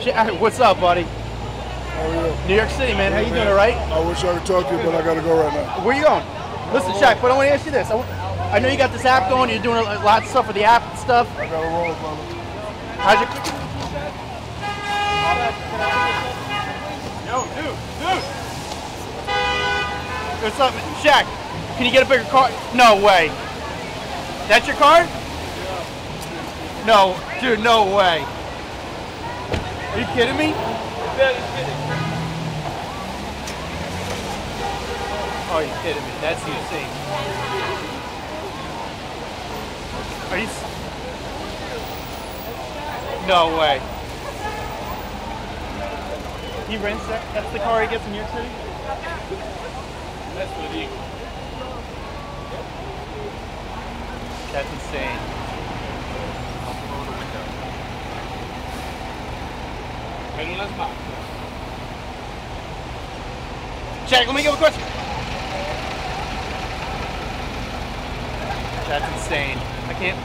What's up, buddy? How are you? New York City, man. How you doing? All right? I wish I could talk to you, but I gotta go right now. Where you going? Listen, Shaq, but I want to ask you this. I know you got this app going. You're doing a lot of stuff with the app and stuff. I gotta roll, brother. How's your? Yo, dude, dude. What's up, Shaq? Can you get a bigger car? No way. That's your car? No, dude, no way. Are you kidding me? Oh, you're kidding me. That's insane. Are you? No way. He rents that? That's the car he gets in New York City? That's what he. That's insane. Shaq, let me give a question. That's insane. I can't.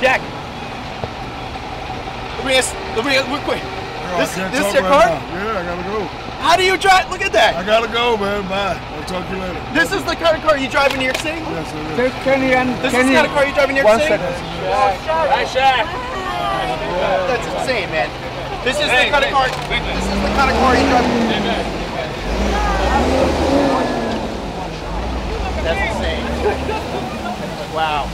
Shaq. Let me ask. Let me ask real quick. Yo, This- I this your right car? now. Yeah, I gotta go. How do you drive? Look at that. I gotta go, man. Bye. I'll talk to you later. This is the kind of car you drive in New York City. Yes, it is. Kenny and This is the kind of car you drive in New York One City. second. Hi, Shaq. That's insane, man. This is the kind of car. This is the kind of car you drive. That's insane. Wow.